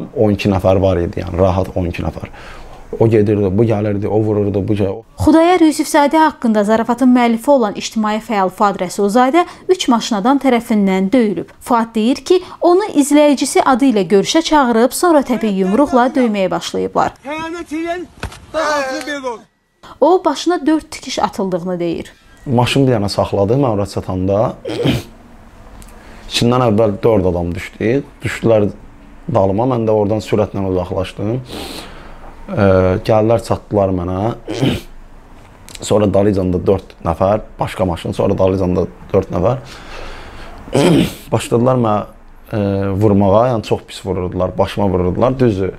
12 nəfər var idi, yəni rahat 12 nəfər. O gedirdi, bu gəlirdi, o vururdu, bu gəl. Xudayar Yusifzadə haqqında zarafatın müəllifi olan ictimai fəal Fuad Rəsulzadə 3 maşın adam tərəfindən döyülüb. Fuad deyir ki, onu izləyicisi adı ilə görüşə çağırıb, sonra təbii yumruqla döyməyə başlayıblar. Xəyanət edən davası belə olur. O başına 4 tikiş atıldığını deyir. Maşın bir dənə saxladı mən ora çatanda. İçindən əvvəl 4 adam düşdü. Düşdülər dalıma. Mən də oradan sürətlə uzaqlaşdım. Ə, gəldilər çatdılar mənə. sonra Dalıcanda 4 nəfər, başqa maşın, sonra Dalıcanda 4 nəfər. Başladılar mənə ə, vurmağa, yəni çox pis vururdular, başıma vururdular. Düzdür.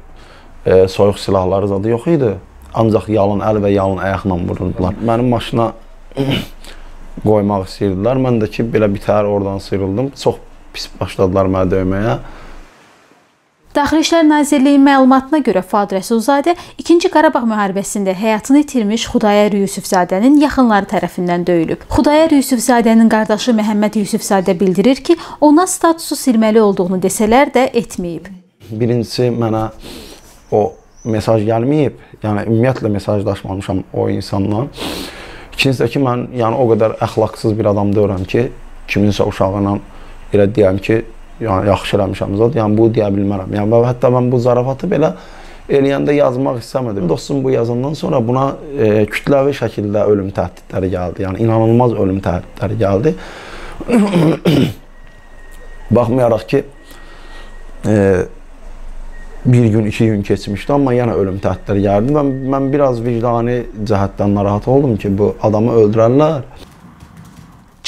Ə, soyuq silahları zadı yox idi. Ancaq yalın əl və yalın ayaqla vururdular. Mənim maşına qoymaq istəyirdilər. Mən də ki, belə bitər oradan sıyrıldım. Çox pis başladılar mənə döyməyə. Daxili İşlər Nazirliyinin məlumatına görə Fuad Rəsulzadə 2-ci Qarabağ müharibəsində həyatını itirmiş Xudayar Yusifzadənin yaxınları tərəfindən döyülüb. Xudayar Yusifzadənin qardaşı Məhəmməd Yusifzadə bildirir ki, ona statusu silməli olduğunu desələr də etməyib. Birincisi mənə o mesaj gəlməyib. Yəni ümumiyyətlə mesajlaşmamışam o insanla. İkincisi də ki, mən yəni o qədər əxlaqsız bir adam deyirəm ki, kiminsə uşağına elə deyəm ki, yəni yaxşı eləmişəm zət. Yəni bu deyə bilmərəm. Yəni hətta mən bu zarafatı belə eləyəndə yazmaq istəmədim. Dostum bu yazandan sonra buna e, kütləvi şəkildə ölüm təhdidləri gəldi. Yəni inanılmaz ölüm təhdidləri gəldi. Baxmayaraq ki, e, bir gün, iki gün keçmişdi, amma yenə ölüm təhdidləri gəldi. Mən, mən biraz vicdani cəhətdən narahat oldum ki, bu adamı öldürərlər.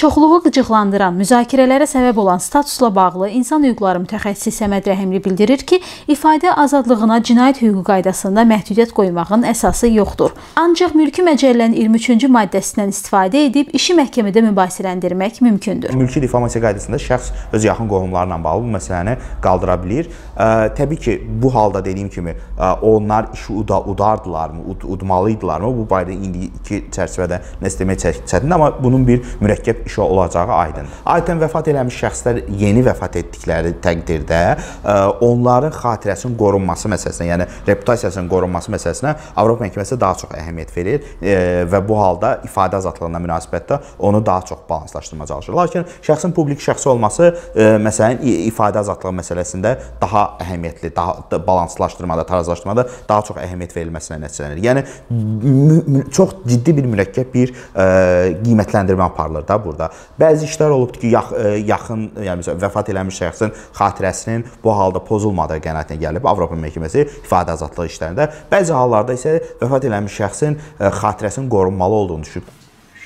Çoxluğu qıcıqlandıran, müzakirələrə səbəb olan statusla bağlı insan hüquqları mütəxəssisi Səməd Rəhimli bildirir ki, ifadə azadlığına cinayət hüququ qaydasında məhdudiyyət qoymağın əsası yoxdur. Ancaq mülki məcəllənin 23-cü maddəsindən istifadə edib işi məhkəmədə mübahisələndirmək mümkündür. Mülki difamasiya qaydasında şəxs öz yaxın qohumlarla bağlı bu məsələni qaldıra bilir. Ə, təbii ki, bu halda dediyim kimi ə, onlar işi uda udardılarmı, ud udmalıydılarmı? Bu barədə indiki çərçivədə nə demək çətindir, amma bunun bir mürəkkəb işi olacağı aydındır. Adətən vəfat eləmiş şəxslər yeni vəfat etdikləri təqdirdə ə, onların xatirəsinin qorunması məsələsinə, yəni reputasiyasının qorunması məsələsinə Avropa məhkəməsi daha çox əhəmiyyət verir ə, və bu halda ifadə azadlığına münasibətdə onu daha çox balanslaşdırmağa çalışır. Lakin şəxsin publik şəxsi olması ə, məsələnin ifadə azadlığı məsələsində daha əhəmiyyətli, daha balanslaşdırmada, tarazlaşdırmada daha çox əhəmiyyət verilməsinə nəticələnir. Yəni çox ciddi bir mürəkkəb bir qiymətləndirmə aparılır da burada burada. Bəzi işlər olubdur ki, yax, e, yaxın, yəni məsələn, vəfat eləmiş şəxsin xatirəsinin bu halda pozulmadığı qənaətinə gəlib Avropa məhkəməsi ifadə azadlığı işlərində. Bəzi hallarda isə vəfat eləmiş şəxsin e, xatirəsinin qorunmalı olduğunu düşüb.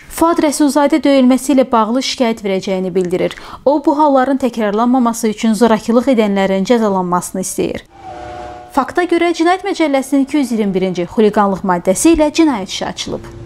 Fuad Rəsulzadə döyülməsi ilə bağlı şikayət verəcəyini bildirir. O, bu halların təkrarlanmaması üçün zorakılıq edənlərin cəzalanmasını istəyir. Fakta görə Cinayət Məcəlləsinin 221-ci xuliqanlıq maddəsi ilə cinayət işi açılıb.